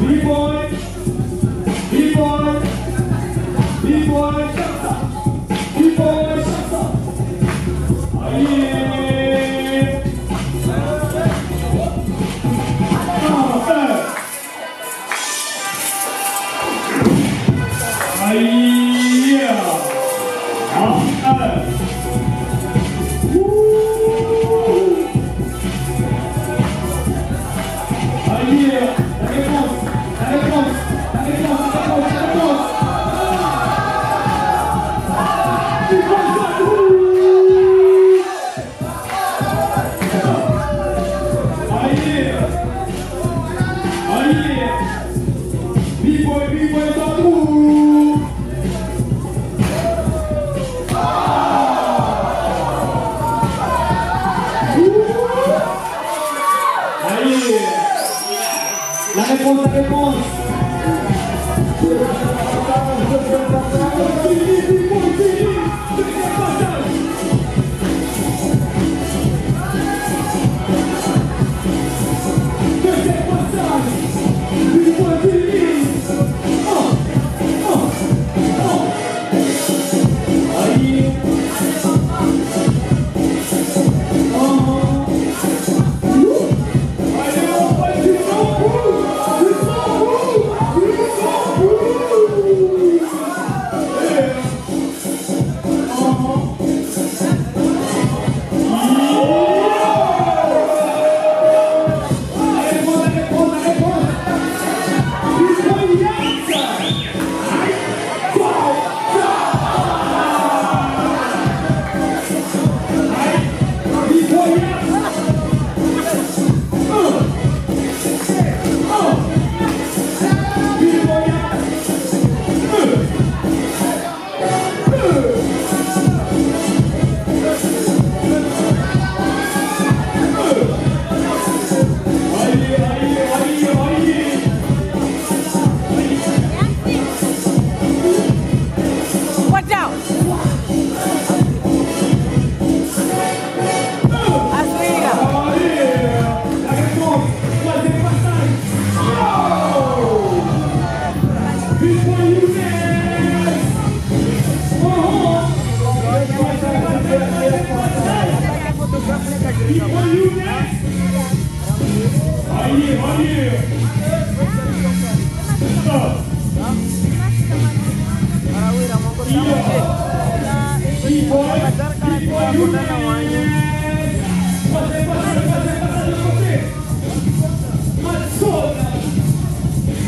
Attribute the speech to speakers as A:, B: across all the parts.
A: B-boy, B-boy, B-boy, はいやあ La réponse,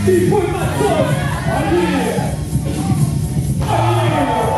A: E foi matou! Ali! Oh